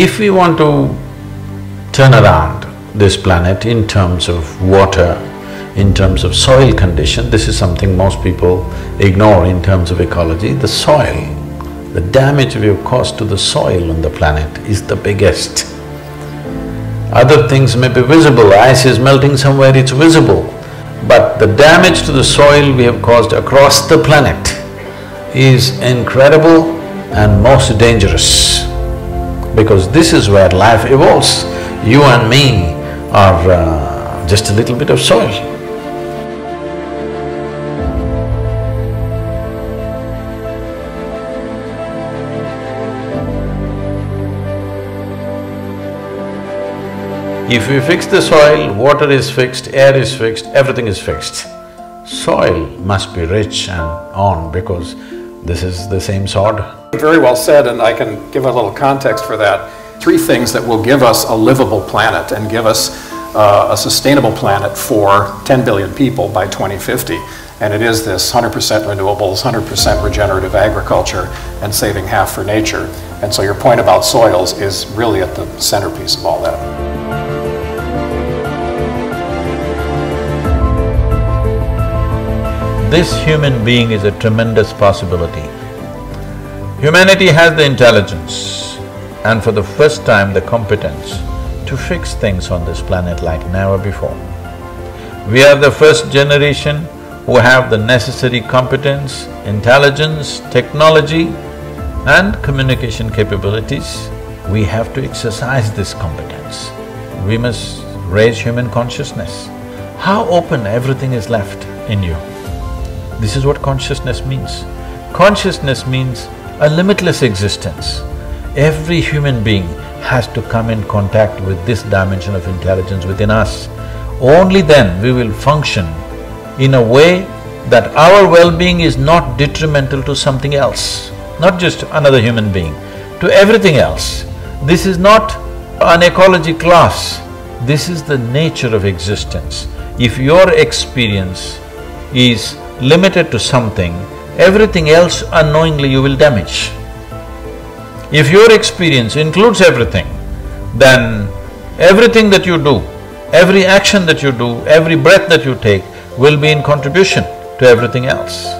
If we want to turn around this planet in terms of water, in terms of soil condition, this is something most people ignore in terms of ecology, the soil. The damage we have caused to the soil on the planet is the biggest. Other things may be visible, ice is melting somewhere, it's visible. But the damage to the soil we have caused across the planet is incredible and most dangerous because this is where life evolves. You and me are uh, just a little bit of soil. If we fix the soil, water is fixed, air is fixed, everything is fixed. Soil must be rich and on because this is the same sod. Very well said, and I can give a little context for that. Three things that will give us a livable planet and give us uh, a sustainable planet for 10 billion people by 2050. And it is this 100% renewables, 100% regenerative agriculture, and saving half for nature. And so your point about soils is really at the centerpiece of all that. This human being is a tremendous possibility. Humanity has the intelligence and for the first time the competence to fix things on this planet like never before. We are the first generation who have the necessary competence, intelligence, technology and communication capabilities. We have to exercise this competence. We must raise human consciousness. How open everything is left in you. This is what consciousness means. Consciousness means a limitless existence. Every human being has to come in contact with this dimension of intelligence within us. Only then we will function in a way that our well-being is not detrimental to something else, not just another human being, to everything else. This is not an ecology class, this is the nature of existence. If your experience is limited to something, everything else unknowingly you will damage. If your experience includes everything, then everything that you do, every action that you do, every breath that you take will be in contribution to everything else.